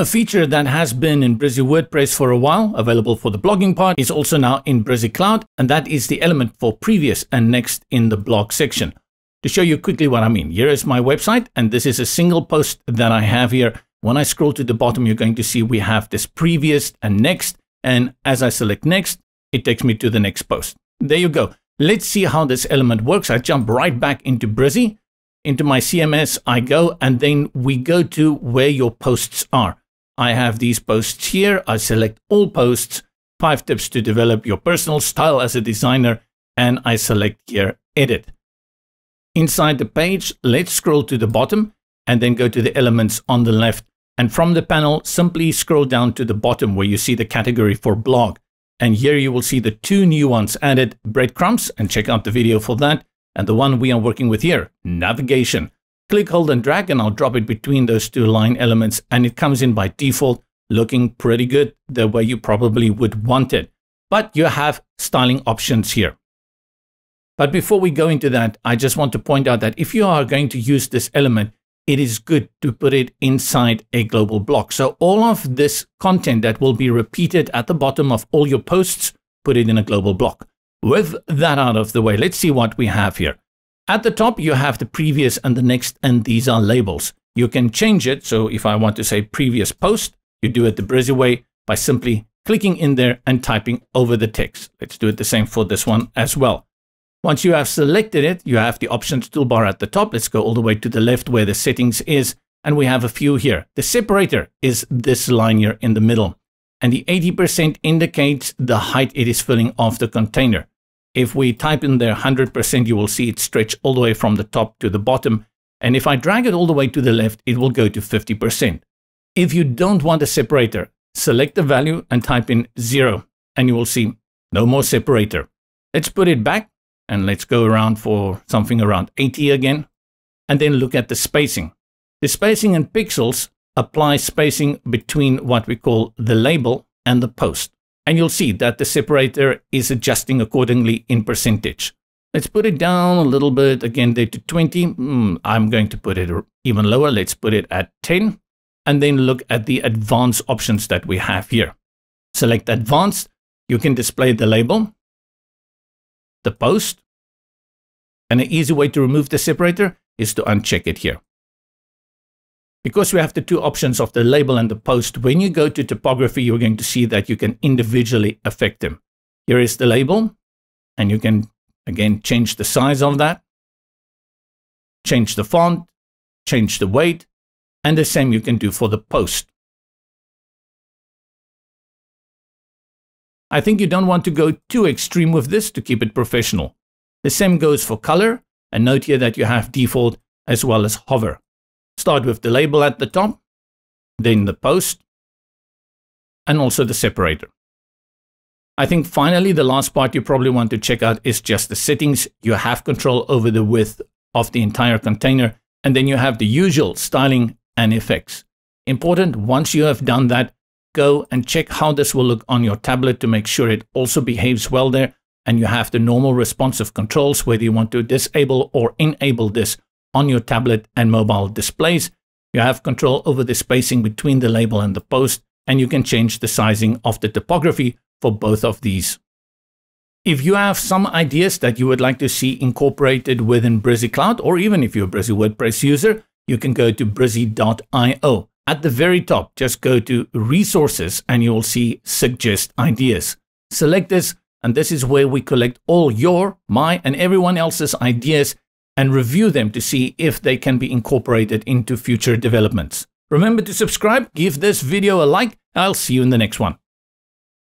A feature that has been in Brizy WordPress for a while, available for the blogging part, is also now in Brizy Cloud, and that is the element for previous and next in the blog section. To show you quickly what I mean, here is my website, and this is a single post that I have here. When I scroll to the bottom, you're going to see we have this previous and next, and as I select next, it takes me to the next post. There you go. Let's see how this element works. I jump right back into Brizy. Into my CMS I go, and then we go to where your posts are. I have these posts here. I select all posts, five tips to develop your personal style as a designer, and I select here edit. Inside the page, let's scroll to the bottom and then go to the elements on the left. And from the panel, simply scroll down to the bottom where you see the category for blog. And here you will see the two new ones added, breadcrumbs, and check out the video for that. And the one we are working with here, navigation. Click, hold and drag and I'll drop it between those two line elements and it comes in by default looking pretty good the way you probably would want it. But you have styling options here. But before we go into that, I just want to point out that if you are going to use this element, it is good to put it inside a global block. So all of this content that will be repeated at the bottom of all your posts, put it in a global block. With that out of the way, let's see what we have here. At the top, you have the previous and the next, and these are labels. You can change it. So if I want to say previous post, you do it the Brizy way by simply clicking in there and typing over the text. Let's do it the same for this one as well. Once you have selected it, you have the options toolbar at the top. Let's go all the way to the left where the settings is. And we have a few here. The separator is this line here in the middle. And the 80% indicates the height it is filling of the container. If we type in there 100%, you will see it stretch all the way from the top to the bottom. And if I drag it all the way to the left, it will go to 50%. If you don't want a separator, select the value and type in 0, and you will see no more separator. Let's put it back, and let's go around for something around 80 again, and then look at the spacing. The spacing in pixels applies spacing between what we call the label and the post and you'll see that the separator is adjusting accordingly in percentage. Let's put it down a little bit again there to 20. Mm, I'm going to put it even lower. Let's put it at 10 and then look at the advanced options that we have here. Select advanced. You can display the label, the post, and an easy way to remove the separator is to uncheck it here. Because we have the two options of the label and the post, when you go to typography, you're going to see that you can individually affect them. Here is the label, and you can, again, change the size of that, change the font, change the weight, and the same you can do for the post. I think you don't want to go too extreme with this to keep it professional. The same goes for color, and note here that you have default as well as hover. Start with the label at the top, then the post, and also the separator. I think finally the last part you probably want to check out is just the settings. You have control over the width of the entire container, and then you have the usual styling and effects. Important, once you have done that, go and check how this will look on your tablet to make sure it also behaves well there, and you have the normal responsive controls, whether you want to disable or enable this on your tablet and mobile displays. You have control over the spacing between the label and the post, and you can change the sizing of the typography for both of these. If you have some ideas that you would like to see incorporated within Brizy Cloud, or even if you're a Brizy WordPress user, you can go to brizy.io. At the very top, just go to resources and you will see suggest ideas. Select this, and this is where we collect all your, my, and everyone else's ideas and review them to see if they can be incorporated into future developments. Remember to subscribe, give this video a like, I'll see you in the next one.